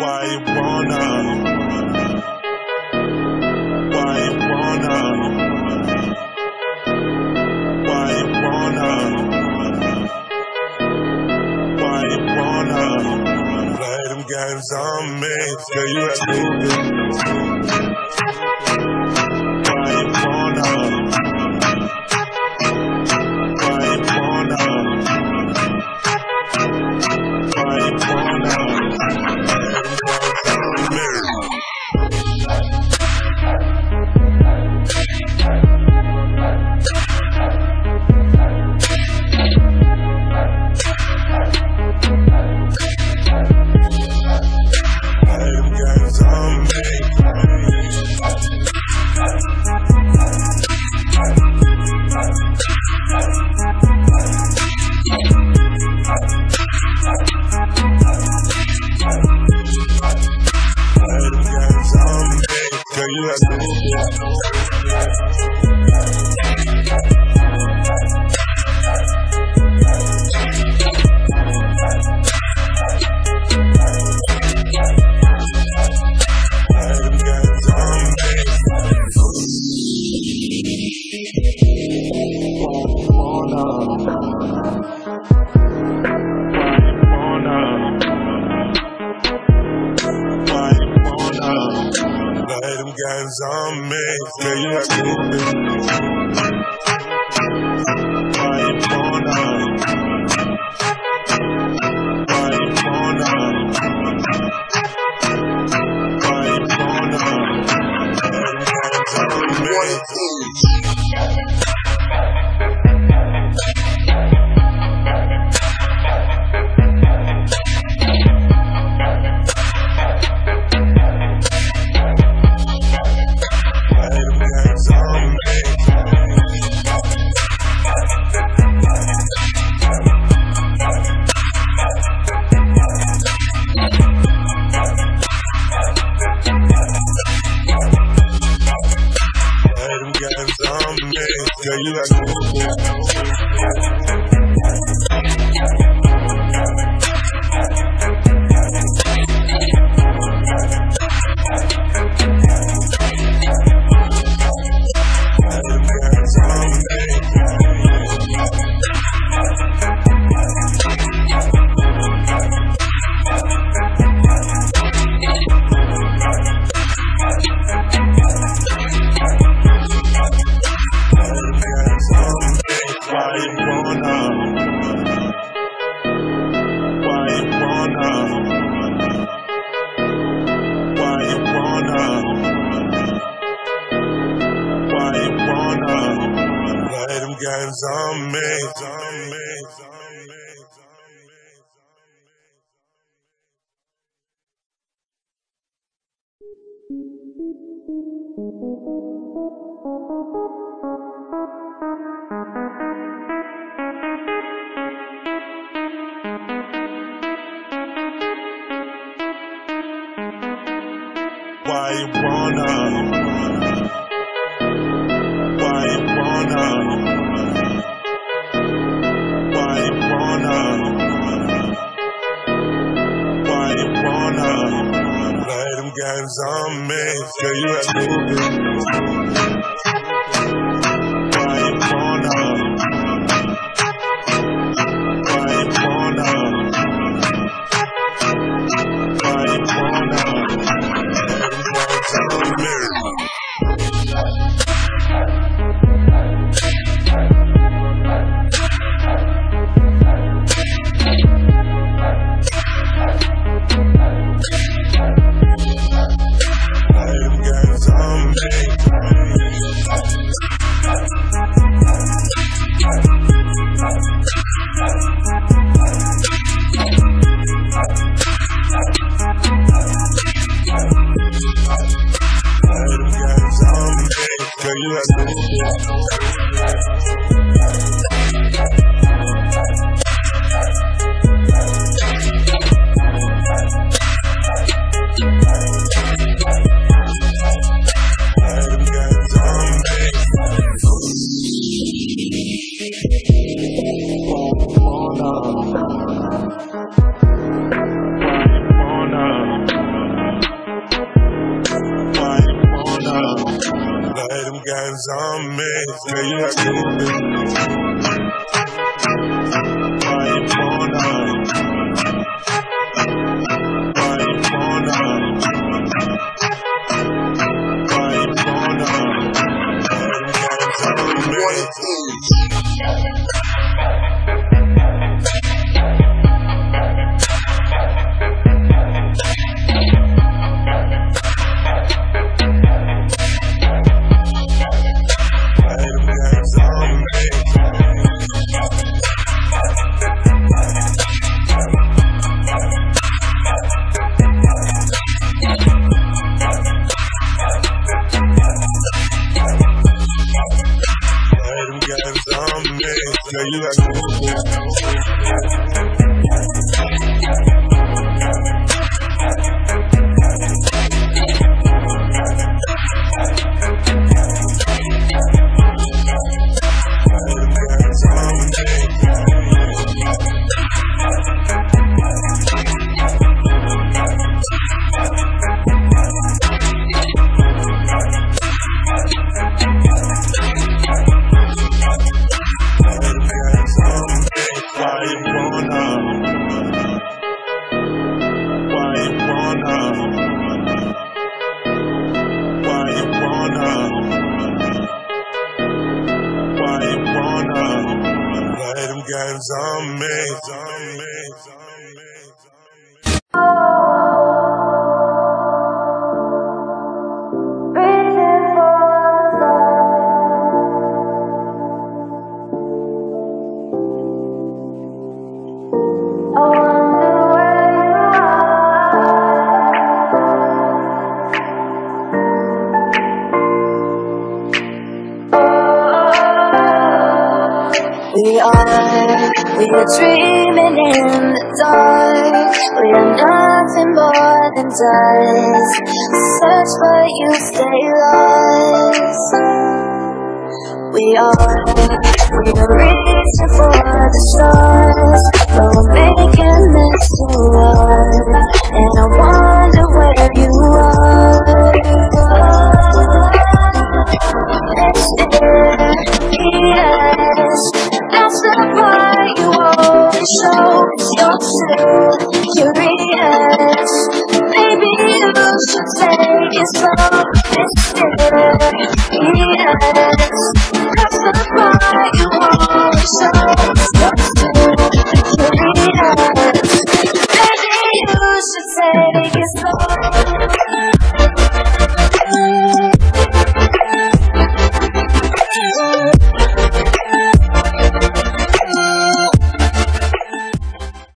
Why you wanna? games on me. Girl, you a stupid. Thank you. Oh, oh, Thank you. Why you wanna? Why you wanna? got zombies. Girl, you a nigga. You porn her? Why. Thank you. you on me. Yeah, you stupid. Why Yeah, you. guns on me. We are, we are dreaming in the dark. We are nothing more than dust. Search but you stay lost. We are, we are reaching for show You're too curious Maybe you should take it slow Mysterious That's the part you always show